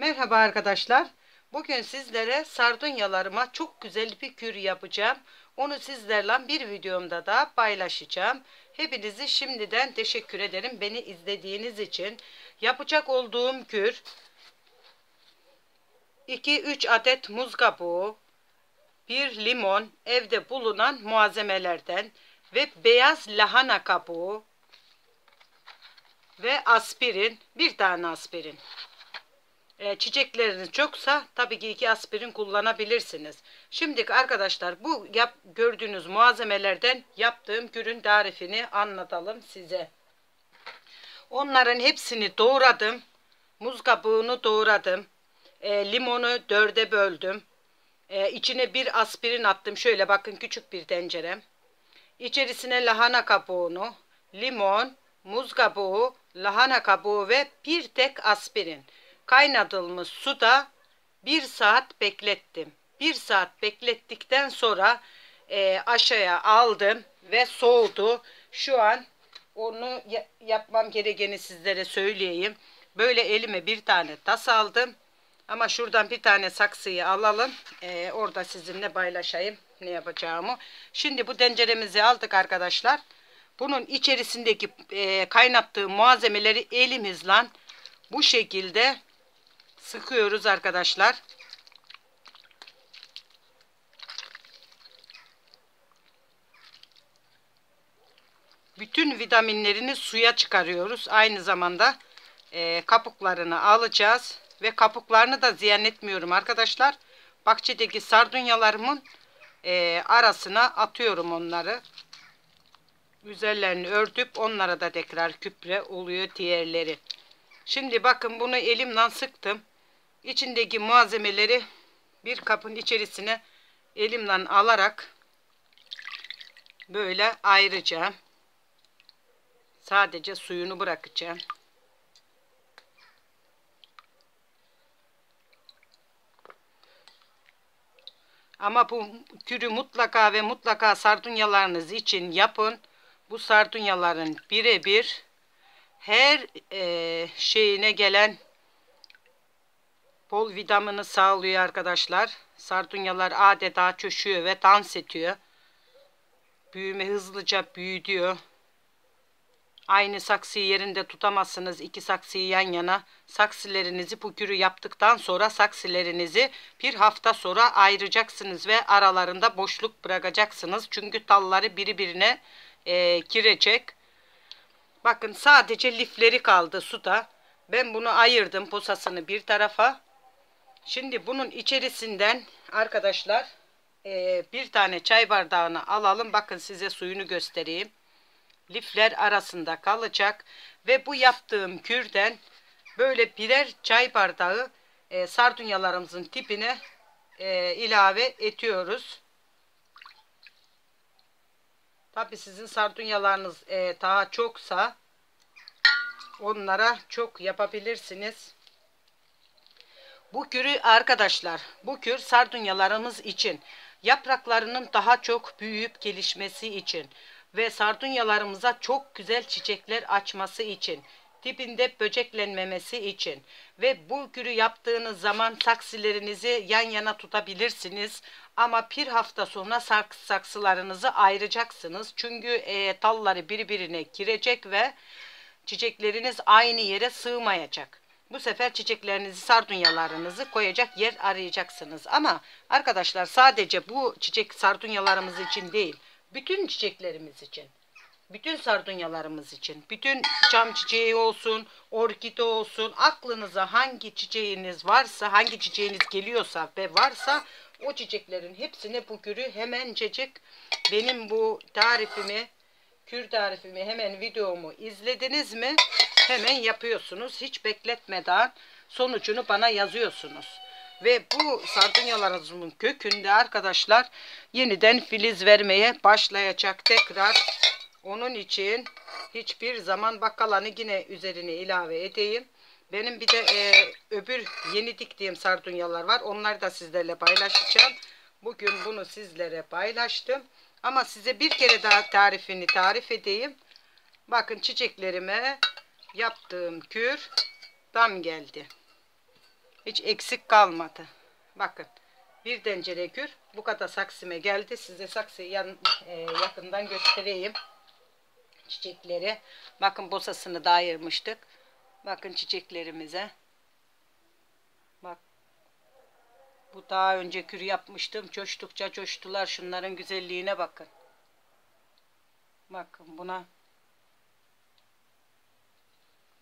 Merhaba arkadaşlar. Bugün sizlere sardunyalarıma çok güzel bir kür yapacağım. Onu sizlerle bir videomda da paylaşacağım. Hepinizi şimdiden teşekkür ederim beni izlediğiniz için. Yapacak olduğum kür 2-3 adet muz kabuğu, 1 limon evde bulunan malzemelerden ve beyaz lahana kabuğu ve aspirin, bir tane aspirin. E, çiçekleriniz çoksa tabii ki iki aspirin kullanabilirsiniz. Şimdi arkadaşlar bu yap, gördüğünüz malzemelerden yaptığım kürün tarifini anlatalım size. Onların hepsini doğradım. Muz kabuğunu doğradım. E, limonu dörde böldüm. E, içine bir aspirin attım. Şöyle bakın küçük bir tencerem. İçerisine lahana kabuğunu, limon, muz kabuğu, lahana kabuğu ve bir tek aspirin kaynatılmış suda bir saat beklettim. Bir saat beklettikten sonra e, aşağıya aldım ve soğudu. Şu an onu yapmam gerekeni sizlere söyleyeyim. Böyle elime bir tane tas aldım. Ama şuradan bir tane saksıyı alalım. Ee, orada sizinle paylaşayım ne yapacağımı. Şimdi bu tenceremizi aldık arkadaşlar. Bunun içerisindeki e, kaynattığı malzemeleri elimizle bu şekilde sıkıyoruz arkadaşlar. Bütün vitaminlerini suya çıkarıyoruz. Aynı zamanda e, kabuklarını alacağız. Ve kabuklarını da ziyan etmiyorum arkadaşlar. Bahçedeki sardunyalarımın e, arasına atıyorum onları. Üzerlerini örtüp onlara da tekrar küpre oluyor diğerleri. Şimdi bakın bunu elimle sıktım. İçindeki malzemeleri bir kapın içerisine elimle alarak böyle ayıracağım. Sadece suyunu bırakacağım. Ama bu kürü mutlaka ve mutlaka sardunyalarınız için yapın. Bu sardunyaların birebir her e, şeyine gelen bol vitamini sağlıyor arkadaşlar. Sardunyalar adeta çöşüyor ve dans ediyor. Büyüme hızlıca büyüyor. Aynı saksıyı yerinde tutamazsınız. İki saksıyı yan yana. Saksilerinizi pukürü yaptıktan sonra saksilerinizi bir hafta sonra ayıracaksınız ve aralarında boşluk bırakacaksınız. Çünkü dalları birbirine e, girecek. Bakın sadece lifleri kaldı suda. Ben bunu ayırdım posasını bir tarafa. Şimdi bunun içerisinden arkadaşlar e, bir tane çay bardağını alalım. Bakın size suyunu göstereyim. Lifler arasında kalacak. Ve bu yaptığım kürden böyle birer çay bardağı e, sardunyalarımızın tipine e, ilave ediyoruz. Tabi sizin sardunyalarınız e, daha çoksa onlara çok yapabilirsiniz. Bu kürü arkadaşlar bu kür sardunyalarımız için yapraklarının daha çok büyüyüp gelişmesi için ve sardunyalarımıza çok güzel çiçekler açması için dibinde böceklenmemesi için ve bu kürü yaptığınız zaman saksilerinizi yan yana tutabilirsiniz ama bir hafta sonra saksılarınızı ayıracaksınız çünkü e, talları birbirine girecek ve çiçekleriniz aynı yere sığmayacak. Bu sefer çiçeklerinizi, sardunyalarınızı koyacak yer arayacaksınız. Ama arkadaşlar sadece bu çiçek sardunyalarımız için değil, bütün çiçeklerimiz için, bütün sardunyalarımız için, bütün çam çiçeği olsun, orkide olsun, aklınıza hangi çiçeğiniz varsa, hangi çiçeğiniz geliyorsa ve varsa o çiçeklerin hepsini bu kürü hemencecik benim bu tarifimi, kür tarifimi hemen videomu izlediniz mi? Hemen yapıyorsunuz. Hiç bekletmeden sonucunu bana yazıyorsunuz. Ve bu sardunyalarımızın kökünde arkadaşlar yeniden filiz vermeye başlayacak tekrar. Onun için hiçbir zaman bakalanı yine üzerine ilave edeyim. Benim bir de e, öbür yeni diktiğim sardunyalar var. Onları da sizlerle paylaşacağım. Bugün bunu sizlere paylaştım. Ama size bir kere daha tarifini tarif edeyim. Bakın çiçeklerime yaptığım kür tam geldi. Hiç eksik kalmadı. Bakın. Bir tencere kür. Bu kadar saksime geldi. Size saksıyı yan, e, yakından göstereyim. Çiçekleri. Bakın bosasını da ayırmıştık. Bakın çiçeklerimize. Bak. Bu daha önce kür yapmıştım. Coştukça coştular. Şunların güzelliğine bakın. Bakın buna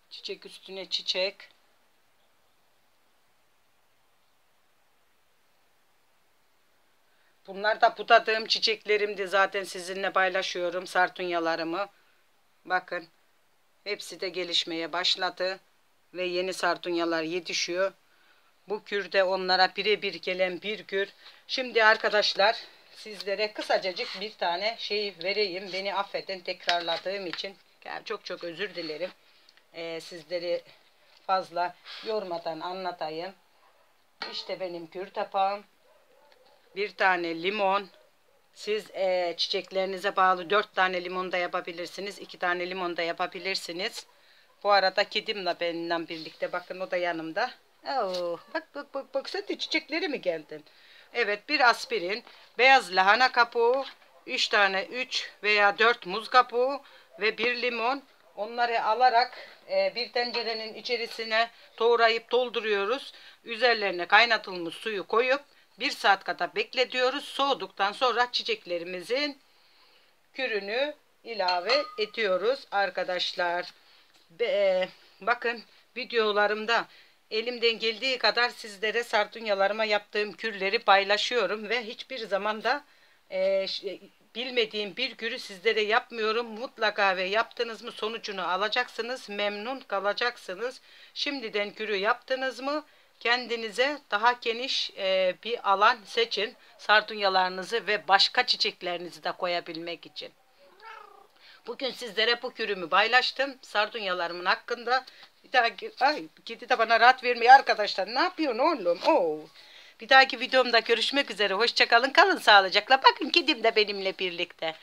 çiçek üstüne çiçek. Bunlar da budadığım çiçeklerimdi. Zaten sizinle paylaşıyorum sartunyalarımı. Bakın. Hepsi de gelişmeye başladı. Ve yeni sartunyalar yetişiyor. Bu kürde onlara birebir gelen bir kür. Şimdi arkadaşlar sizlere kısacacık bir tane şey vereyim. Beni affedin tekrarladığım için. Yani çok çok özür dilerim. Ee, sizleri fazla yormadan anlatayım. İşte benim kür tapağım. Bir tane limon. Siz e, çiçeklerinize bağlı dört tane limon da yapabilirsiniz. iki tane limon da yapabilirsiniz. Bu arada kedimle benimle birlikte bakın o da yanımda. Oo, bak bak bak bak de çiçekleri mi geldin? Evet bir aspirin, beyaz lahana kabuğu, 3 tane 3 veya 4 muz kabuğu ve bir limon. Onları alarak e, bir tencerenin içerisine doğrayıp dolduruyoruz. Üzerlerine kaynatılmış suyu koyup bir saat kadar bekletiyoruz. Soğuduktan sonra çiçeklerimizin kürünü ilave ediyoruz arkadaşlar. Be, e, bakın videolarımda elimden geldiği kadar sizlere sartunyalarıma yaptığım kürleri paylaşıyorum ve hiçbir zaman da e, bilmediğim bir kürü sizlere yapmıyorum. Mutlaka ve yaptınız mı sonucunu alacaksınız. Memnun kalacaksınız. Şimdiden kürü yaptınız mı kendinize daha geniş e, bir alan seçin. Sartunyalarınızı ve başka çiçeklerinizi de koyabilmek için. Bugün sizlere bu kürümü paylaştım. Sardunyalarımın hakkında. Bir dahaki, ay kedi de bana rahat vermiyor arkadaşlar. Ne yapıyorsun oğlum? Oo. Bir dahaki videomda görüşmek üzere. Hoşçakalın. Kalın sağlıcakla. Bakın kedim de benimle birlikte.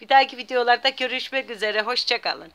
Bir dahaki videolarda görüşmek üzere. Hoşçakalın.